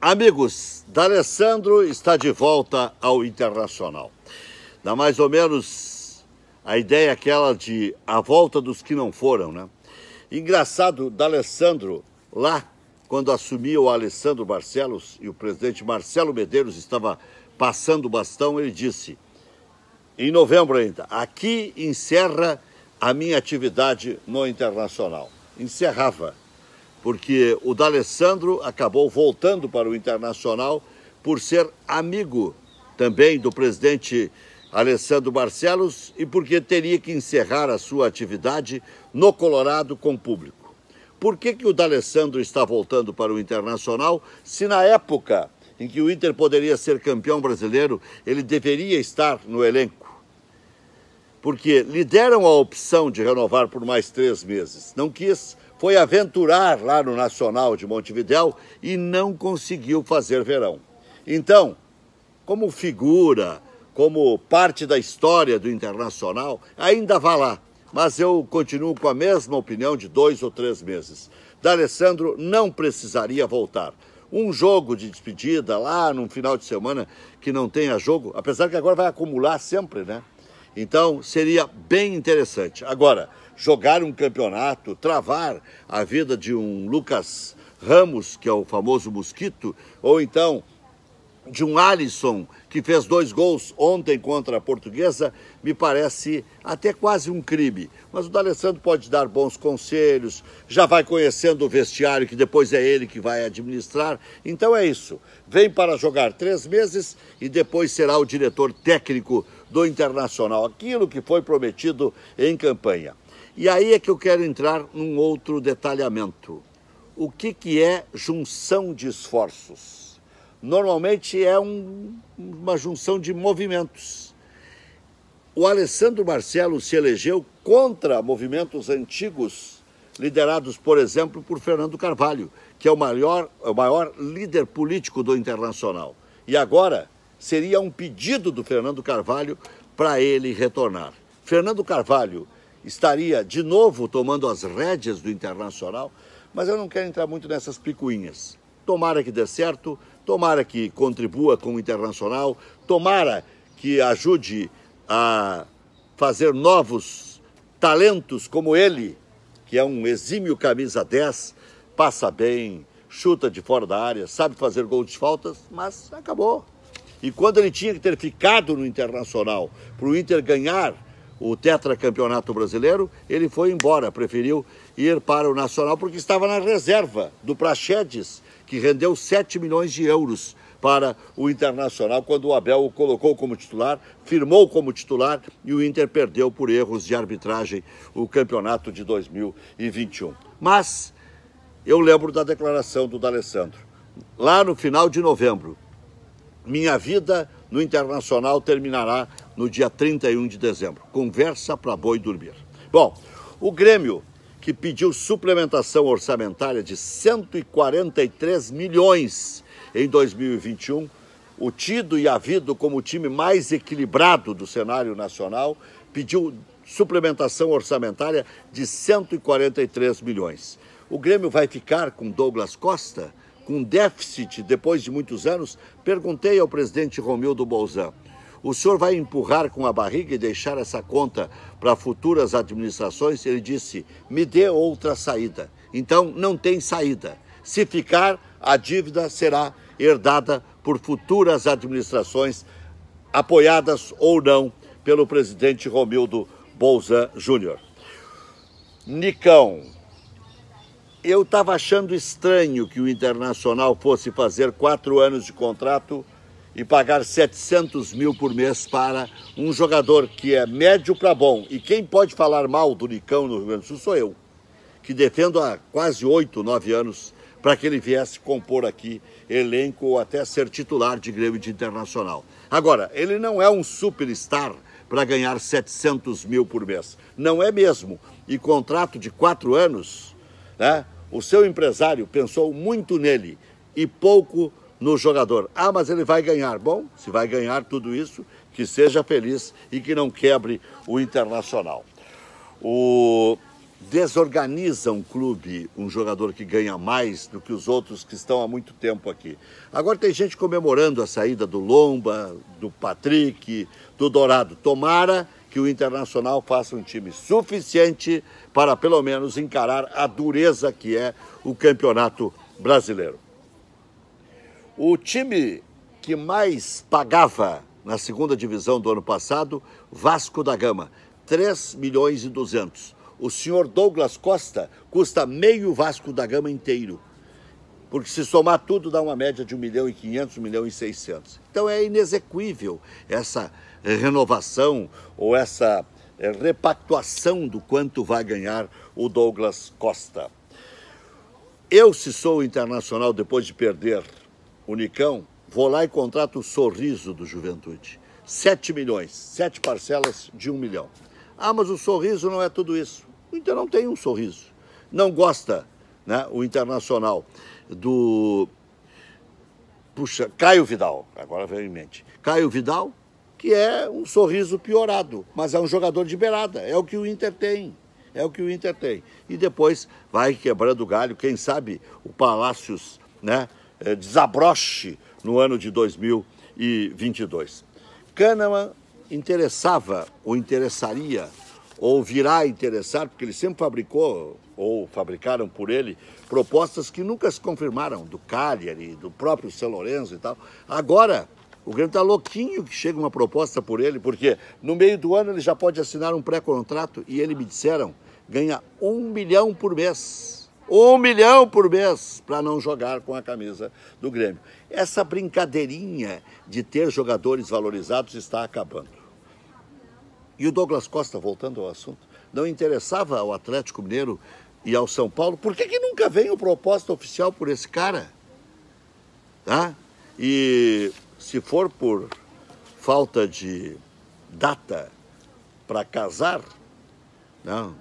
Amigos, D'Alessandro está de volta ao Internacional. Dá mais ou menos a ideia aquela de a volta dos que não foram, né? Engraçado, D'Alessandro, lá, quando assumiu o Alessandro Barcelos e o presidente Marcelo Medeiros estava passando o bastão, ele disse, em novembro ainda, aqui encerra a minha atividade no Internacional. Encerrava porque o D'Alessandro acabou voltando para o Internacional por ser amigo também do presidente Alessandro Barcelos e porque teria que encerrar a sua atividade no Colorado com público. Por que, que o D'Alessandro está voltando para o Internacional se na época em que o Inter poderia ser campeão brasileiro, ele deveria estar no elenco? Porque lhe deram a opção de renovar por mais três meses. Não quis, foi aventurar lá no Nacional de Montevidéu e não conseguiu fazer verão. Então, como figura, como parte da história do Internacional, ainda vá lá. Mas eu continuo com a mesma opinião de dois ou três meses. D'Alessandro não precisaria voltar. Um jogo de despedida lá num final de semana que não tenha jogo, apesar que agora vai acumular sempre, né? Então seria bem interessante. Agora, jogar um campeonato, travar a vida de um Lucas Ramos, que é o famoso mosquito, ou então de um Alisson que fez dois gols ontem contra a Portuguesa, me parece até quase um crime. Mas o D'Alessandro pode dar bons conselhos, já vai conhecendo o vestiário, que depois é ele que vai administrar. Então é isso. Vem para jogar três meses e depois será o diretor técnico do Internacional, aquilo que foi prometido em campanha. E aí é que eu quero entrar num outro detalhamento. O que, que é junção de esforços? Normalmente é um, uma junção de movimentos. O Alessandro Marcelo se elegeu contra movimentos antigos, liderados, por exemplo, por Fernando Carvalho, que é o maior, o maior líder político do Internacional. E agora seria um pedido do Fernando Carvalho para ele retornar. Fernando Carvalho estaria de novo tomando as rédeas do Internacional, mas eu não quero entrar muito nessas picuinhas. Tomara que dê certo, tomara que contribua com o Internacional, tomara que ajude a fazer novos talentos como ele, que é um exímio camisa 10, passa bem, chuta de fora da área, sabe fazer gols de faltas, mas acabou. E quando ele tinha que ter ficado no Internacional para o Inter ganhar o tetracampeonato brasileiro, ele foi embora, preferiu ir para o Nacional porque estava na reserva do Praxedes, que rendeu 7 milhões de euros para o Internacional quando o Abel o colocou como titular, firmou como titular e o Inter perdeu por erros de arbitragem o campeonato de 2021. Mas eu lembro da declaração do D'Alessandro, lá no final de novembro. Minha vida no Internacional terminará no dia 31 de dezembro. Conversa para boi dormir. Bom, o Grêmio, que pediu suplementação orçamentária de 143 milhões em 2021, o tido e havido como o time mais equilibrado do cenário nacional, pediu suplementação orçamentária de 143 milhões. O Grêmio vai ficar com Douglas Costa, com déficit depois de muitos anos? Perguntei ao presidente Romildo Bolzan. O senhor vai empurrar com a barriga e deixar essa conta para futuras administrações? Ele disse: me dê outra saída. Então, não tem saída. Se ficar, a dívida será herdada por futuras administrações, apoiadas ou não pelo presidente Romildo Bolzan Júnior. Nicão, eu estava achando estranho que o Internacional fosse fazer quatro anos de contrato e pagar 700 mil por mês para um jogador que é médio para bom. E quem pode falar mal do Nicão no Rio Grande do Sul sou eu, que defendo há quase oito, nove anos para que ele viesse compor aqui elenco ou até ser titular de Grêmio de Internacional. Agora, ele não é um superstar para ganhar 700 mil por mês. Não é mesmo. E contrato de quatro anos, né? O seu empresário pensou muito nele e pouco no jogador. Ah, mas ele vai ganhar. Bom, se vai ganhar tudo isso, que seja feliz e que não quebre o internacional. O desorganiza um clube, um jogador que ganha mais do que os outros que estão há muito tempo aqui. Agora tem gente comemorando a saída do Lomba, do Patrick, do Dourado. Tomara que o Internacional faça um time suficiente para pelo menos encarar a dureza que é o Campeonato Brasileiro. O time que mais pagava na segunda divisão do ano passado, Vasco da Gama, 3 milhões e 200 o senhor Douglas Costa custa meio Vasco da Gama inteiro. Porque se somar tudo dá uma média de 1 milhão e 500, 1 milhão e 600. Então é inexequível essa renovação ou essa eh, repactuação do quanto vai ganhar o Douglas Costa. Eu, se sou internacional depois de perder o Nicão, vou lá e contrato o sorriso do Juventude. 7 milhões, sete parcelas de 1 milhão. Ah, mas o sorriso não é tudo isso. O Inter não tem um sorriso. Não gosta, né, o Internacional, do. Puxa, Caio Vidal, agora veio em mente. Caio Vidal, que é um sorriso piorado, mas é um jogador de beirada, é o que o Inter tem. É o que o Inter tem. E depois vai quebrando o galho, quem sabe o Palácios né, desabroche no ano de 2022. Kahneman interessava ou interessaria ou virá a interessar, porque ele sempre fabricou, ou fabricaram por ele, propostas que nunca se confirmaram, do Cagliari, do próprio São Lourenço e tal. Agora, o Grêmio está louquinho que chega uma proposta por ele, porque no meio do ano ele já pode assinar um pré-contrato e ele me disseram, ganha um milhão por mês. Um milhão por mês para não jogar com a camisa do Grêmio. Essa brincadeirinha de ter jogadores valorizados está acabando. E o Douglas Costa, voltando ao assunto, não interessava ao Atlético Mineiro e ao São Paulo? Por que, que nunca veio proposta oficial por esse cara? Tá? E se for por falta de data para casar, não,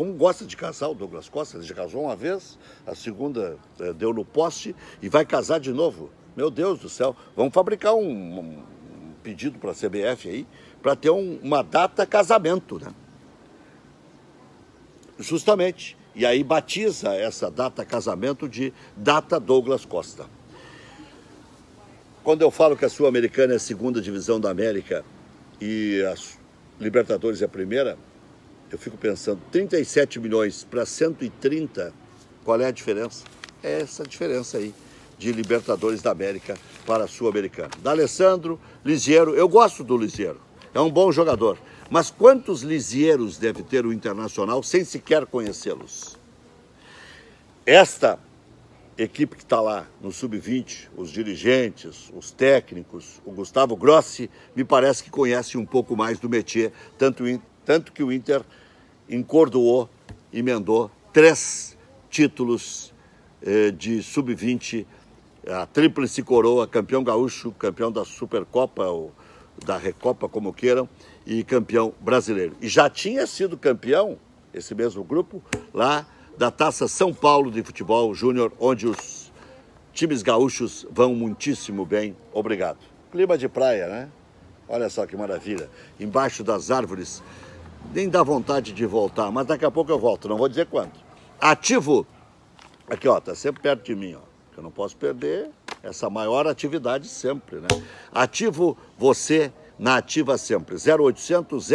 como gosta de casar o Douglas Costa, ele já casou uma vez, a segunda é, deu no poste e vai casar de novo. Meu Deus do céu, vamos fabricar um, um pedido para a CBF aí, para ter um, uma data casamento, né? Justamente. E aí batiza essa data casamento de data Douglas Costa. Quando eu falo que a Sul-Americana é a segunda divisão da América e a Libertadores é a primeira, eu fico pensando, 37 milhões para 130, qual é a diferença? É essa diferença aí de Libertadores da América para a Sul-Americana. Da Alessandro, Lisiero, eu gosto do Lisiero é um bom jogador. Mas quantos lisieiros deve ter o Internacional sem sequer conhecê-los? Esta equipe que está lá no Sub-20, os dirigentes, os técnicos, o Gustavo Grossi, me parece que conhece um pouco mais do métier, tanto, tanto que o Inter encordoou, emendou três títulos eh, de Sub-20, a tríplice coroa, campeão gaúcho, campeão da Supercopa, o da Recopa, como queiram, e campeão brasileiro. E já tinha sido campeão, esse mesmo grupo, lá da Taça São Paulo de Futebol Júnior, onde os times gaúchos vão muitíssimo bem. Obrigado. Clima de praia, né? Olha só que maravilha. Embaixo das árvores, nem dá vontade de voltar, mas daqui a pouco eu volto, não vou dizer quando. Ativo, aqui ó, tá sempre perto de mim, ó, que eu não posso perder essa maior atividade sempre, né? Ativo você na Ativa Sempre. 0800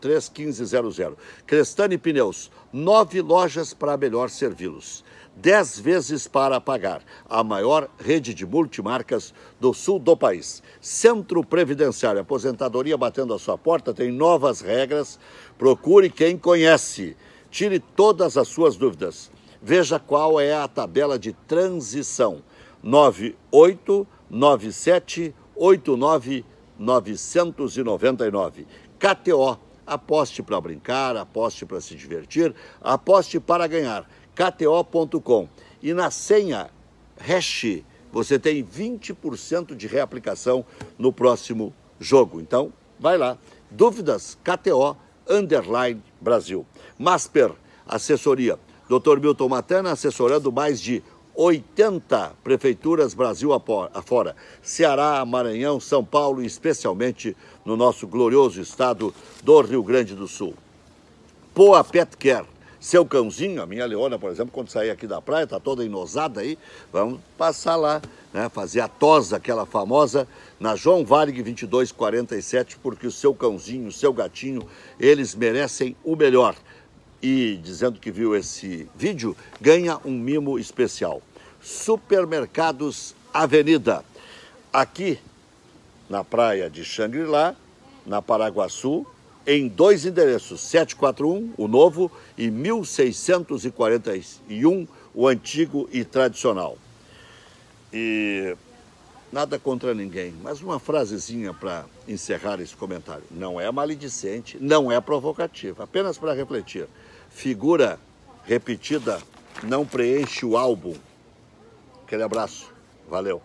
003 1500. Crestane Pneus, nove lojas para melhor servi-los. Dez vezes para pagar. A maior rede de multimarcas do sul do país. Centro Previdenciário, aposentadoria batendo a sua porta, tem novas regras. Procure quem conhece. Tire todas as suas dúvidas. Veja qual é a tabela de transição 9897 89 999. KTO, aposte para brincar, aposte para se divertir, aposte para ganhar. KTO.com. E na senha hash você tem 20% de reaplicação no próximo jogo. Então, vai lá. Dúvidas? KTO Underline Brasil. Masper, assessoria. Dr. Milton Matana, assessorando mais de 80 prefeituras Brasil afora, Ceará, Maranhão, São Paulo e especialmente no nosso glorioso estado do Rio Grande do Sul. Poa Pet Care, seu cãozinho, a minha Leona, por exemplo, quando sair aqui da praia, está toda enosada aí, vamos passar lá, né, fazer a tosa, aquela famosa, na João Varg 2247, porque o seu cãozinho, o seu gatinho, eles merecem o melhor. E dizendo que viu esse vídeo, ganha um mimo especial. Supermercados Avenida. Aqui na praia de Xangri-Lá, na Paraguaçu, em dois endereços, 741, o novo, e 1641, o antigo e tradicional. E nada contra ninguém, mas uma frasezinha para encerrar esse comentário. Não é maledicente, não é provocativa, apenas para refletir. Figura repetida não preenche o álbum. Aquele abraço. Valeu.